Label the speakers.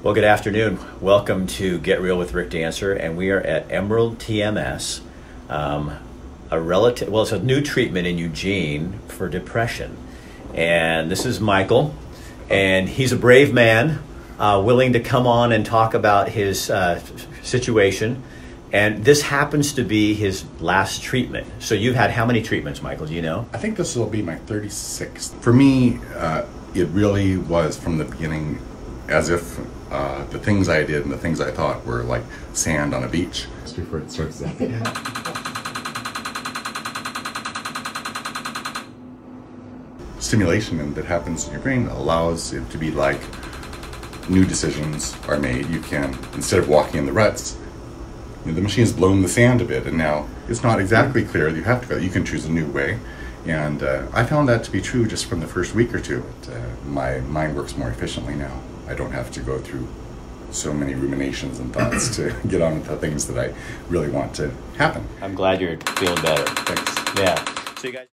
Speaker 1: Well, good afternoon. Welcome to Get Real with Rick Dancer, and we are at Emerald TMS, um, a relative. Well, it's a new treatment in Eugene for depression, and this is Michael, and he's a brave man, uh, willing to come on and talk about his uh, situation. And this happens to be his last treatment. So you've had how many treatments, Michael? Do you know?
Speaker 2: I think this will be my 36th. For me, uh, it really was from the beginning as if uh, the things I did and the things I thought were like sand on a beach. Just Before it starts Stimulation that happens in your brain allows it to be like new decisions are made. You can, instead of walking in the ruts, you know, the machine has blown the sand a bit, and now it's not exactly clear. You have to go. You can choose a new way, and uh, I found that to be true just from the first week or two. Uh, my mind works more efficiently now. I don't have to go through so many ruminations and thoughts to get on with the things that I really want to happen.
Speaker 1: I'm glad you're feeling better.
Speaker 2: Thanks.
Speaker 1: Yeah. So you guys.